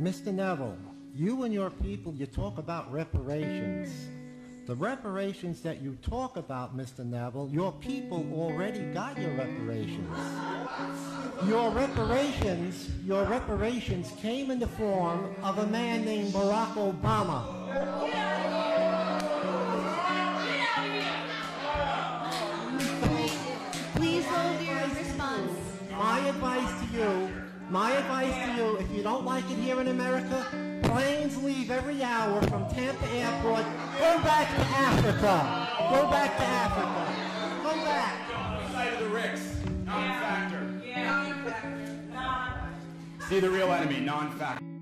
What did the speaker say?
Mr. Neville, you and your people, you talk about reparations. The reparations that you talk about, Mr. Neville, your people already got your reparations. Your reparations, your reparations came in the form of a man named Barack Obama. Please hold your response. My advice to you, my advice to you, if you don't like it here in America, planes leave every hour from Tampa Airport. Go back to Africa. Go back to Africa. Come back. Side of the Ricks, non-factor. See the real enemy, non-factor.